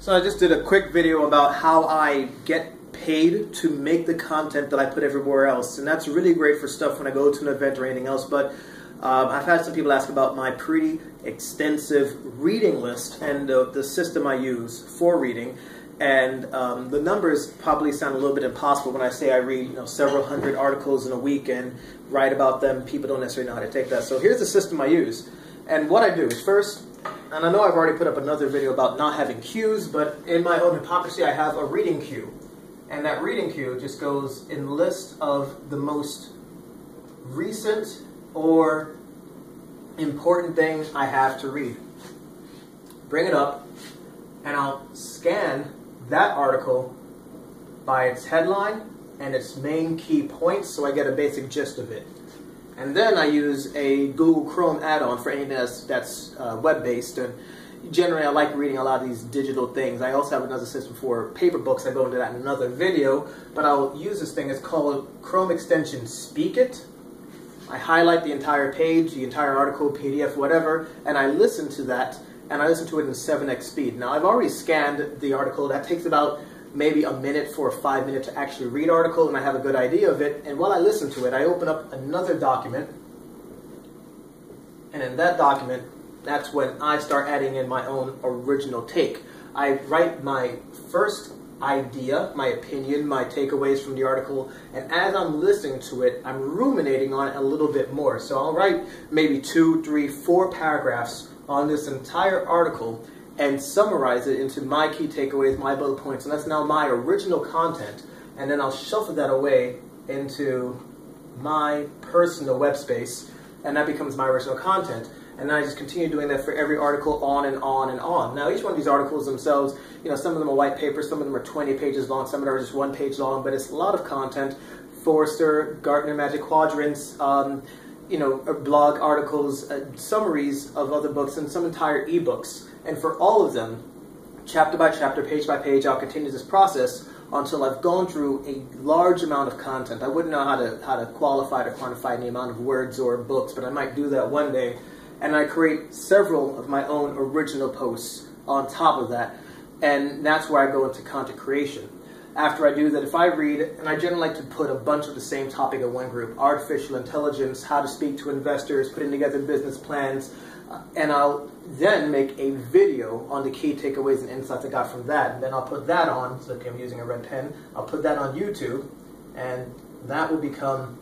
So I just did a quick video about how I get paid to make the content that I put everywhere else. And that's really great for stuff when I go to an event or anything else. But um, I've had some people ask about my pretty extensive reading list and the, the system I use for reading. And um, the numbers probably sound a little bit impossible when I say I read you know, several hundred articles in a week and write about them. People don't necessarily know how to take that. So here's the system I use. And what I do is first, and I know I've already put up another video about not having queues, but in my own hypocrisy, I have a reading queue. And that reading queue just goes in list of the most recent or important thing I have to read. Bring it up, and I'll scan that article by its headline and its main key points so I get a basic gist of it. And then I use a Google Chrome add-on for anything that's, that's uh, web-based. And generally, I like reading a lot of these digital things. I also have another system for paper books. I go into that in another video. But I'll use this thing. It's called Chrome extension Speak It. I highlight the entire page, the entire article, PDF, whatever, and I listen to that, and I listen to it in 7x speed. Now, I've already scanned the article. That takes about maybe a minute for a five minute to actually read article and I have a good idea of it. And while I listen to it, I open up another document. And in that document, that's when I start adding in my own original take. I write my first idea, my opinion, my takeaways from the article, and as I'm listening to it, I'm ruminating on it a little bit more. So I'll write maybe two, three, four paragraphs on this entire article and summarize it into my key takeaways, my bullet points, and that's now my original content. And then I'll shuffle that away into my personal web space, and that becomes my original content. And then I just continue doing that for every article on and on and on. Now, each one of these articles themselves, you know, some of them are white papers, some of them are 20 pages long, some of them are just one page long, but it's a lot of content. Forrester, Gartner Magic Quadrants, um, you know, blog articles, uh, summaries of other books, and some entire ebooks. And for all of them, chapter by chapter, page by page, I'll continue this process until I've gone through a large amount of content. I wouldn't know how to how to qualify to quantify the amount of words or books, but I might do that one day. And I create several of my own original posts on top of that. And that's where I go into content creation. After I do that, if I read, and I generally like to put a bunch of the same topic in one group, artificial intelligence, how to speak to investors, putting together business plans, and I'll then make a video on the key takeaways and insights I got from that. And then I'll put that on, so I'm using a red pen, I'll put that on YouTube, and that will become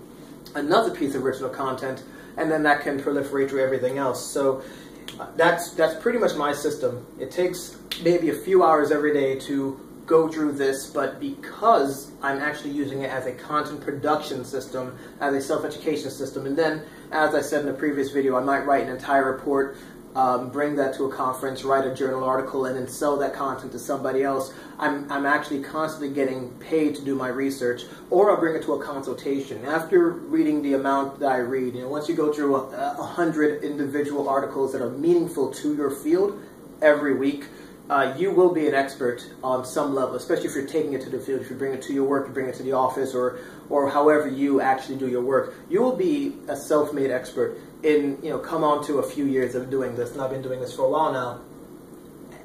another piece of original content, and then that can proliferate to everything else. So uh, that's, that's pretty much my system. It takes maybe a few hours every day to go through this, but because I'm actually using it as a content production system, as a self-education system, and then, as I said in the previous video, I might write an entire report, um, bring that to a conference, write a journal article, and then sell that content to somebody else. I'm, I'm actually constantly getting paid to do my research, or I'll bring it to a consultation. After reading the amount that I read, you know, once you go through a, a hundred individual articles that are meaningful to your field every week, uh, you will be an expert on some level, especially if you're taking it to the field, if you bring it to your work, you bring it to the office, or, or however you actually do your work. You will be a self-made expert in, you know, come on to a few years of doing this, and I've been doing this for a while now.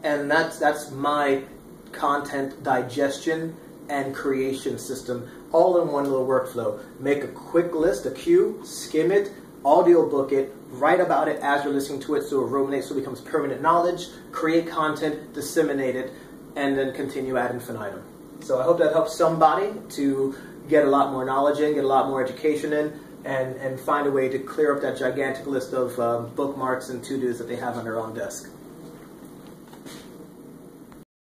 And that's, that's my content digestion and creation system all in one little workflow. Make a quick list, a queue, skim it, audio book it, write about it as you're listening to it so it ruminates so it becomes permanent knowledge, create content, disseminate it, and then continue ad infinitum. So I hope that helps somebody to get a lot more knowledge in, get a lot more education in, and, and find a way to clear up that gigantic list of um, bookmarks and to-dos that they have on their own desk.